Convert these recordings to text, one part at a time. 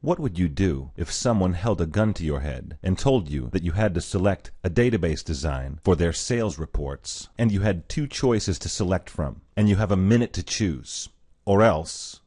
What would you do if someone held a gun to your head and told you that you had to select a database design for their sales reports, and you had two choices to select from, and you have a minute to choose? Or else.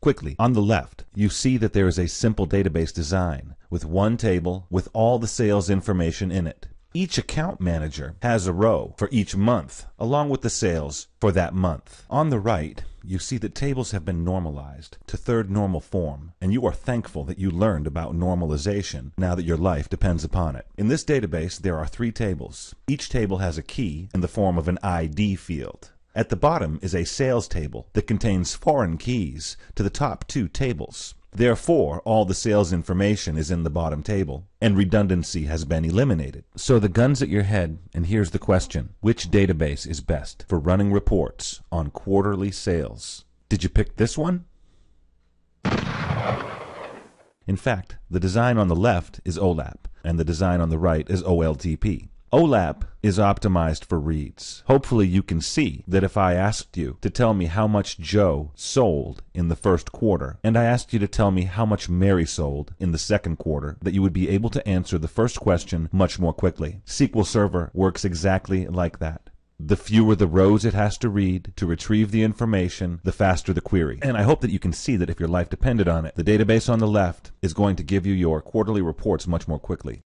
Quickly, on the left, you see that there is a simple database design with one table with all the sales information in it. Each account manager has a row for each month, along with the sales for that month. On the right, you see that tables have been normalized to third normal form, and you are thankful that you learned about normalization now that your life depends upon it. In this database, there are three tables. Each table has a key in the form of an ID field. At the bottom is a sales table that contains foreign keys to the top two tables. Therefore, all the sales information is in the bottom table, and redundancy has been eliminated. So the gun's at your head, and here's the question. Which database is best for running reports on quarterly sales? Did you pick this one? In fact, the design on the left is OLAP, and the design on the right is OLTP. OLAP is optimized for reads. Hopefully you can see that if I asked you to tell me how much Joe sold in the first quarter, and I asked you to tell me how much Mary sold in the second quarter, that you would be able to answer the first question much more quickly. SQL Server works exactly like that. The fewer the rows it has to read to retrieve the information, the faster the query. And I hope that you can see that if your life depended on it, the database on the left is going to give you your quarterly reports much more quickly.